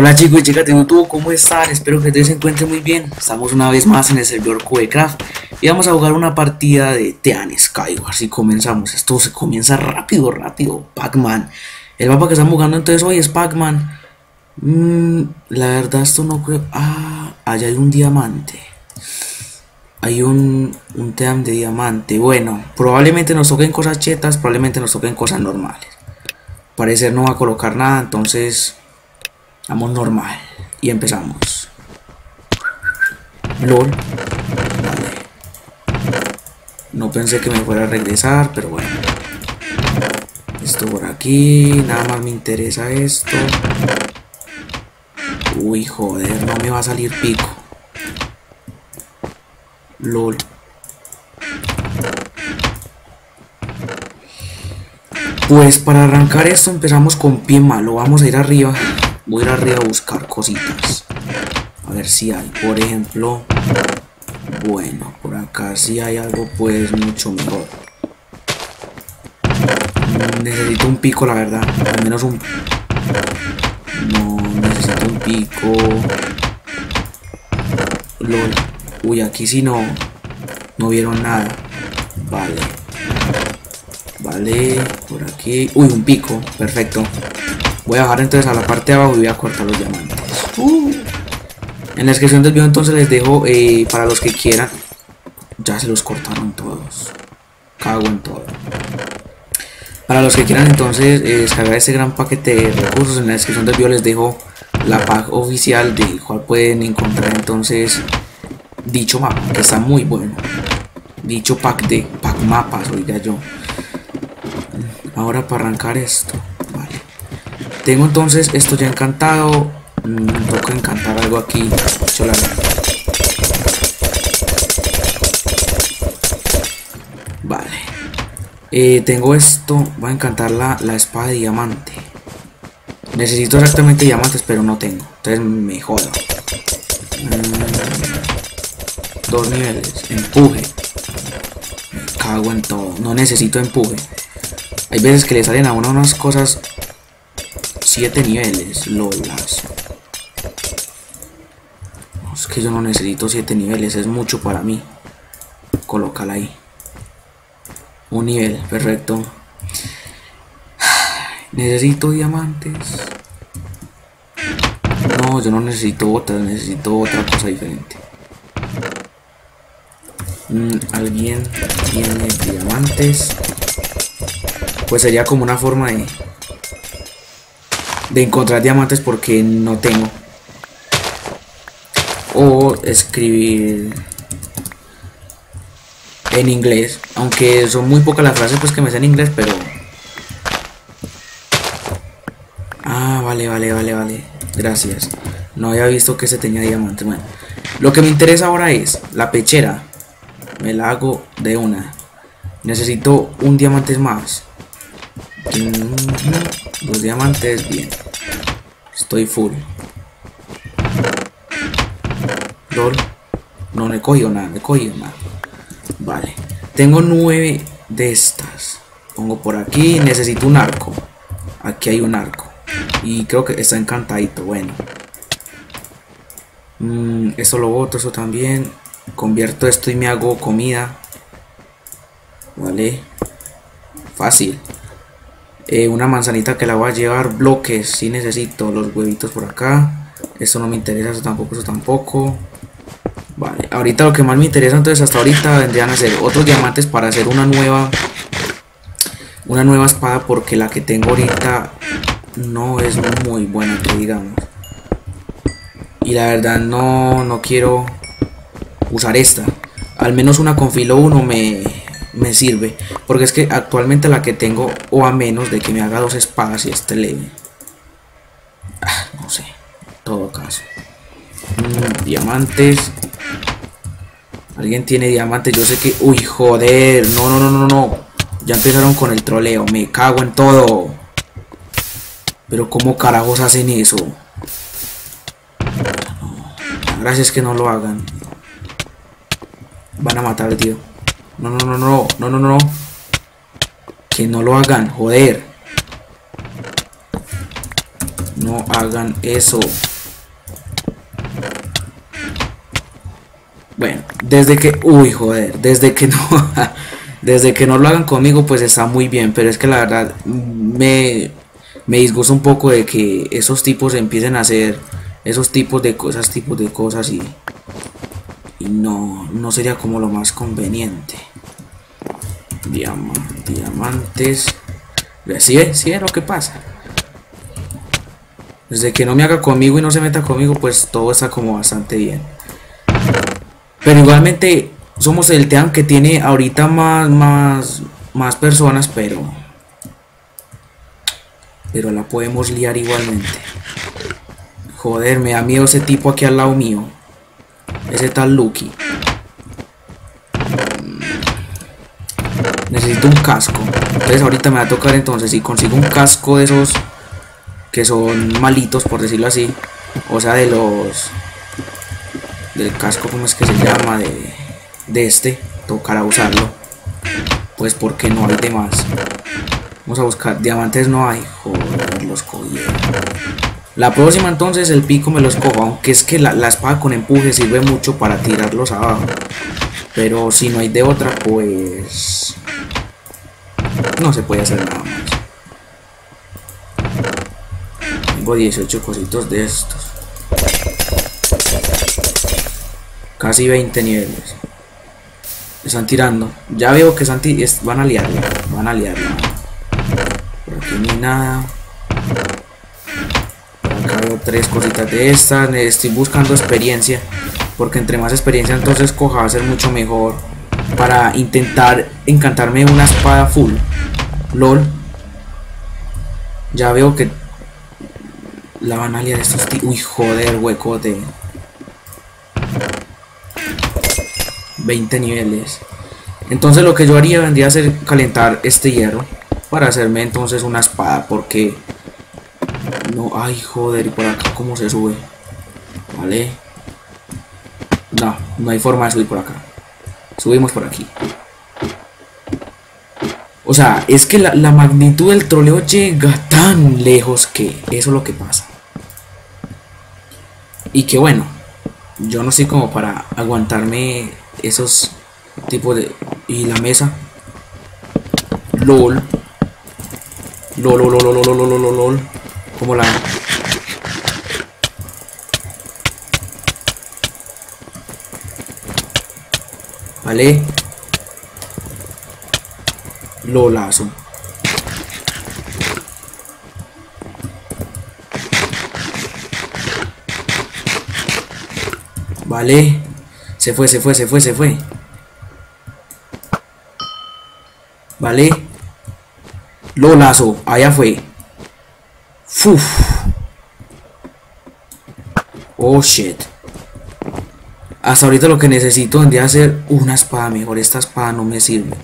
Hola chicos y chicas de YouTube, ¿cómo están? Espero que ustedes se encuentren muy bien. Estamos una vez más en el servidor Cubecraft y vamos a jugar una partida de Tean Skyward. Así comenzamos. Esto se comienza rápido, rápido. Pac-Man. El mapa que estamos jugando entonces hoy es Pac-Man. Mm, la verdad, esto no creo. Ah, allá hay un diamante. Hay un, un Team de diamante. Bueno, probablemente nos toquen cosas chetas, probablemente nos toquen cosas normales. Parecer no va a colocar nada, entonces Vamos normal. Y empezamos. LOL. No pensé que me fuera a regresar, pero bueno. Esto por aquí. Nada más me interesa esto. Uy, joder, no me va a salir pico. LOL. Pues para arrancar esto empezamos con pie malo. Vamos a ir arriba. Voy a ir arriba a buscar cositas. A ver si hay. Por ejemplo. Bueno, por acá si hay algo pues mucho mejor. Necesito un pico, la verdad. Al menos un... No, necesito un pico. LOL. Uy, aquí si no... No vieron nada. Vale. Vale, por aquí. Uy, un pico. Perfecto. Voy a bajar entonces a la parte de abajo y voy a cortar los diamantes. Uh. En la descripción del video entonces les dejo eh, para los que quieran. Ya se los cortaron todos. Cago en todo. Para los que quieran entonces eh, descargar este gran paquete de recursos, en la descripción del video les dejo la pack oficial del cual pueden encontrar entonces dicho mapa, que está muy bueno. Dicho pack de pack mapas, oiga yo. Ahora para arrancar esto. Tengo entonces esto ya encantado. Mm, me toca encantar algo aquí. Vale. Eh, tengo esto. Voy a encantar la, espada de diamante. Necesito exactamente diamantes, pero no tengo. Entonces me jodo. Mm, dos niveles. Empuje. Me cago en todo. No necesito empuje. Hay veces que le salen a uno unas cosas 7 niveles, lolas. Es que yo no necesito 7 niveles, es mucho para mí. Colócala ahí. Un nivel, perfecto. Necesito diamantes. No, yo no necesito otras, necesito otra cosa diferente. Mm, ¿Alguien tiene diamantes? Pues sería como una forma de de encontrar diamantes porque no tengo. O escribir en inglés, aunque son muy pocas las frases pues que me en inglés, pero Ah, vale, vale, vale, vale. Gracias. No había visto que se tenía diamantes. Bueno, lo que me interesa ahora es la pechera. Me la hago de una. Necesito un diamante más. Los diamantes, bien. Estoy full. LOL. No, le he cogido nada, le he cogido nada. Vale. Tengo nueve de estas. Pongo por aquí. Necesito un arco. Aquí hay un arco. Y creo que está encantadito. Bueno. Mm, esto lo boto, eso también. Convierto esto y me hago comida. Vale. Fácil. Eh, una manzanita que la voy a llevar, bloques, si necesito, los huevitos por acá. Eso no me interesa, eso tampoco, eso tampoco. Vale, ahorita lo que más me interesa entonces hasta ahorita vendrían a ser otros diamantes para hacer una nueva una nueva espada porque la que tengo ahorita no es muy buena que digamos. Y la verdad no, no quiero usar esta. Al menos una con filo 1 me, me sirve. Porque es que actualmente la que tengo, o a menos de que me haga dos espadas y este leve. Ah, no sé, todo caso. Mm, diamantes. Alguien tiene diamantes, yo sé que... Uy, joder, no, no, no, no, no. Ya empezaron con el troleo, me cago en todo. Pero ¿cómo carajos hacen eso? Gracias que no lo hagan. Van a matar, tío. No, no, no, no, no, no, no. Que no lo hagan, joder. No hagan eso. Bueno, desde que... Uy, joder. Desde que no... desde que no lo hagan conmigo, pues está muy bien. Pero es que la verdad me, me disgusta un poco de que esos tipos empiecen a hacer esos tipos de cosas, tipos de cosas y, y no, no sería como lo más conveniente. diamantes. ¿Sí ve? ¿Sí ve lo que pasa? Desde que no me haga conmigo y no se meta conmigo, pues todo está como bastante bien. Pero igualmente somos el team que tiene ahorita más, más, más personas, pero... Pero la podemos liar igualmente. Joder, me da miedo ese tipo aquí al lado mío. Ese tal Lucky. Mm. Necesito un casco. Entonces ahorita me va a tocar entonces si consigo un casco de esos que son malitos, por decirlo así. O sea, de los... Del casco, ¿cómo es que se llama? De, de este. Tocará usarlo. Pues porque no hay demás. Vamos a buscar. Diamantes no hay. Joder. La próxima entonces el pico me los cojo. Aunque es que la, la espada con empuje sirve mucho para tirarlos abajo. Pero si no hay de otra, pues... No se puede hacer nada más. 18 cositos de estos. Casi 20 niveles. Están tirando. Ya veo que están van a liarla. Van a liarla. Por aquí ni nada. Tres cositas de estas. Estoy buscando experiencia. Porque entre más experiencia entonces coja va a ser mucho mejor. Para intentar encantarme una espada full. LOL. Ya veo que la banalia de estos. Uy, joder, huecote. 20 niveles. Entonces lo que yo haría vendría a ser calentar este hierro. Para hacerme entonces una espada. Porque... No, ay, joder, y por acá cómo se sube. Vale. No, no hay forma de subir por acá. Subimos por aquí. O sea, es que la, magnitud del troleo llega tan lejos que eso es lo que pasa. Y que bueno, yo no sé cómo para aguantarme esos tipos de... Y la mesa. LOL. LOL, LOL, LOL, LOL, LOL, LOL, LOL. Como la... Vale. Lolazo. Vale. Se fue, se fue, se fue, se fue. Vale. Lolazo. Allá fue. Oh shit. Hasta ahorita lo que necesito a ser una espada mejor. Esta espada no me sirve.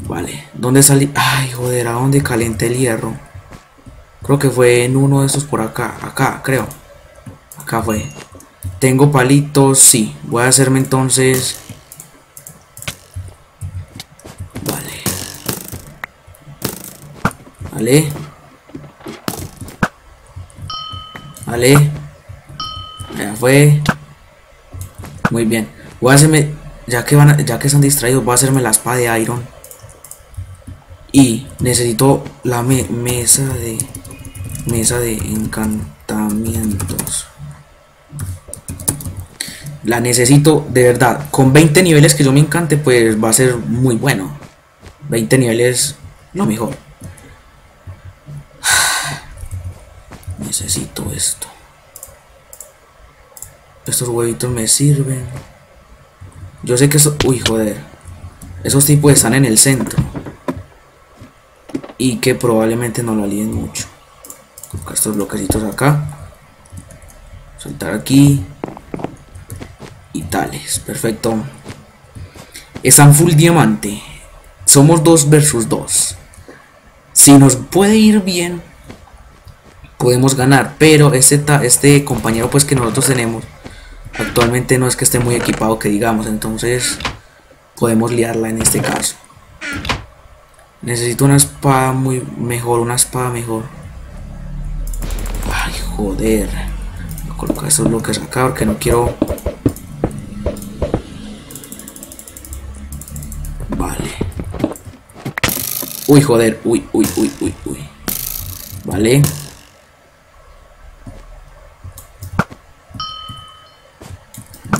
Vale, ¿dónde salí? Ay, joder, ¿a dónde calenté el hierro? Creo que fue en uno de estos por acá. Acá, creo. Acá fue. Tengo palitos, sí. Voy a hacerme entonces... Vale. Vale. Vale. Ya fue. Muy bien. Voy a hacerme... Ya que, van ya que están distraídos, voy a hacerme la espada de Iron. Y necesito la mesa de mesa de encantamientos. La necesito de verdad. Con 20 niveles que yo me encante, pues va a ser muy bueno. 20 niveles, lo mejor. Necesito esto. Estos huevitos me sirven. Yo sé que eso... Uy, joder. Esos tipos están en el centro. Y que probablemente no lo alíen mucho. Colocar estos bloquecitos acá. Soltar aquí. Y tales. Perfecto. Están full diamante. Somos 2 versus 2 si nos puede ir bien podemos ganar pero este, este compañero pues que nosotros tenemos actualmente no es que esté muy equipado que digamos entonces podemos liarla en este caso Necesito una espada muy mejor, una espada mejor. joder. Voy a colocar estos bloques acá porque no quiero... Vale. Uy, joder. Uy, uy, uy, uy, uy. Vale.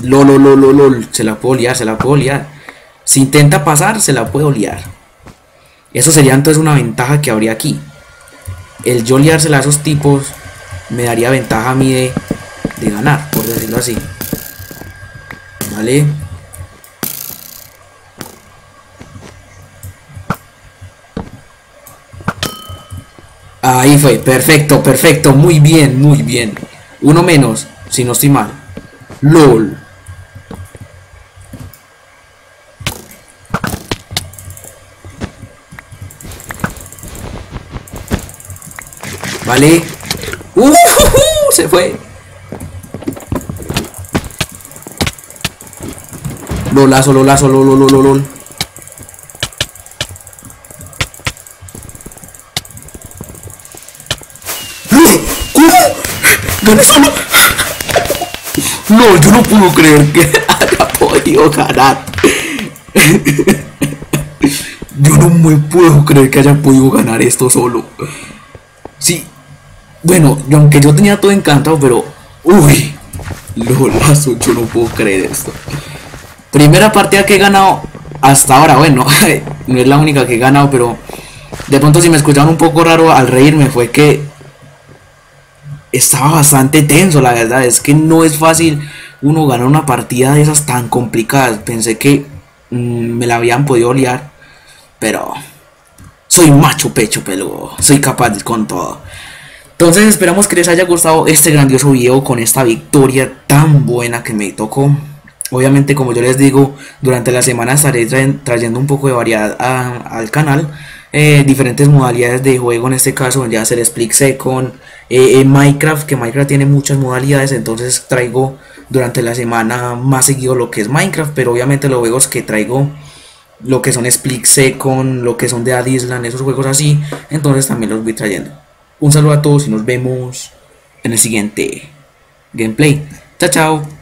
Lolo, lolo, lol. Se la puedo liar, se la puedo liar. Si intenta pasar, se la puedo liar. Eso sería entonces una ventaja que habría aquí. El yo liársela a esos tipos me daría ventaja a mí de, de ganar, por decirlo así. Vale. Ahí fue, perfecto, perfecto, muy bien, muy bien. Uno menos, si no estoy mal. LOL. Vale. Uh, se fue. Lolazo, lolazo, lol, lol, lol, lol. ¡Gané solo! No, yo no puedo creer que haya podido ganar. Yo no me puedo creer que haya podido ganar esto solo. Bueno, yo, aunque yo tenía todo encantado, pero... Uy. Lolazo, yo no puedo creer esto. Primera partida que he ganado hasta ahora. Bueno, no es la única que he ganado, pero... De pronto si me escucharon un poco raro al reírme fue que estaba bastante tenso, la verdad. Es que no es fácil uno ganar una partida de esas tan complicadas. Pensé que mm, me la habían podido liar, pero soy macho pecho peludo. Soy capaz con todo. Entonces esperamos que les haya gustado este grandioso video con esta victoria tan buena que me tocó. Obviamente como yo les digo, durante la semana estaré trayendo un poco de variedad al canal. Eh, diferentes modalidades de juego, en este caso vendría a ser Split Second, eh, Minecraft, que Minecraft tiene muchas modalidades, entonces traigo durante la semana más seguido lo que es Minecraft, pero obviamente los juegos que traigo, lo que son Split Second, lo que son de Ad Island, esos juegos así, entonces también los voy trayendo. Un saludo a todos y nos vemos en el siguiente gameplay. Chao, chao.